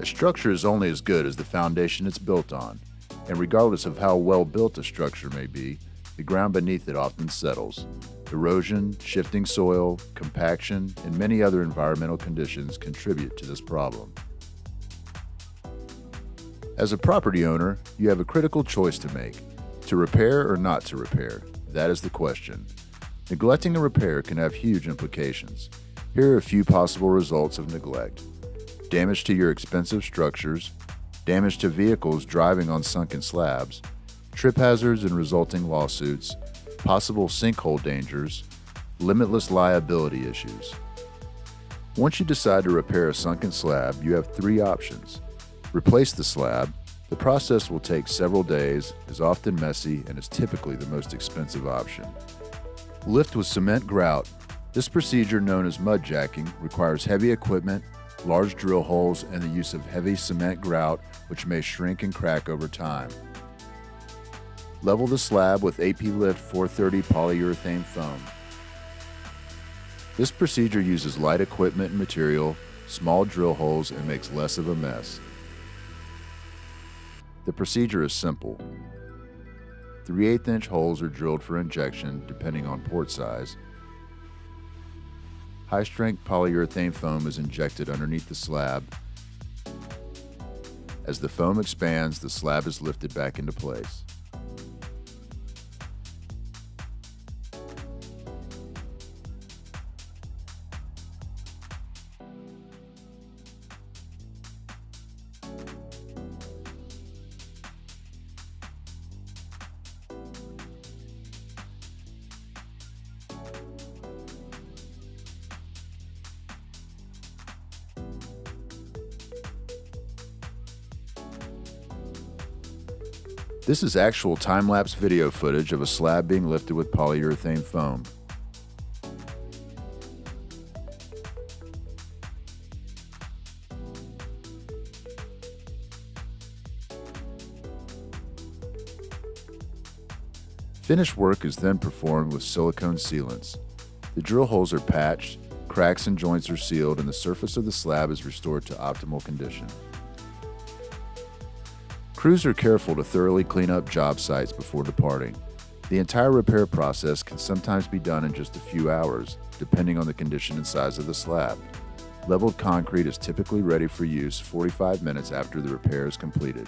A structure is only as good as the foundation it's built on, and regardless of how well built a structure may be, the ground beneath it often settles. Erosion, shifting soil, compaction, and many other environmental conditions contribute to this problem. As a property owner, you have a critical choice to make to repair or not to repair. That is the question. Neglecting a repair can have huge implications. Here are a few possible results of neglect damage to your expensive structures, damage to vehicles driving on sunken slabs, trip hazards and resulting lawsuits, possible sinkhole dangers, limitless liability issues. Once you decide to repair a sunken slab, you have three options. Replace the slab. The process will take several days, is often messy, and is typically the most expensive option. Lift with cement grout. This procedure, known as mud jacking, requires heavy equipment large drill holes, and the use of heavy cement grout, which may shrink and crack over time. Level the slab with AP Lift 430 polyurethane foam. This procedure uses light equipment and material, small drill holes, and makes less of a mess. The procedure is simple. 3 8 inch holes are drilled for injection depending on port size, High strength polyurethane foam is injected underneath the slab. As the foam expands, the slab is lifted back into place. This is actual time-lapse video footage of a slab being lifted with polyurethane foam. Finished work is then performed with silicone sealants. The drill holes are patched, cracks and joints are sealed, and the surface of the slab is restored to optimal condition. Crews are careful to thoroughly clean up job sites before departing. The entire repair process can sometimes be done in just a few hours, depending on the condition and size of the slab. Leveled concrete is typically ready for use 45 minutes after the repair is completed.